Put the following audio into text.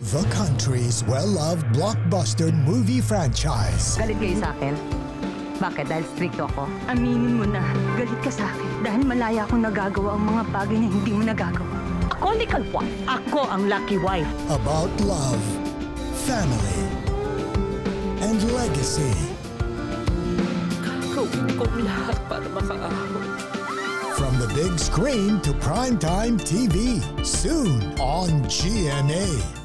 The country's well-loved blockbuster movie franchise. Galit kayo sa akin? Bakit? Dahil strict ako? Aminin mo na, galit ka sa akin dahil malaya akong nagagawa ang mga bagay na hindi mo nagagawa. Ako ni legal wife. Ako ang lucky wife. About love, family, and legacy. Gagawin ko lahat para makaahon. From the big screen to primetime TV. Soon on GMA.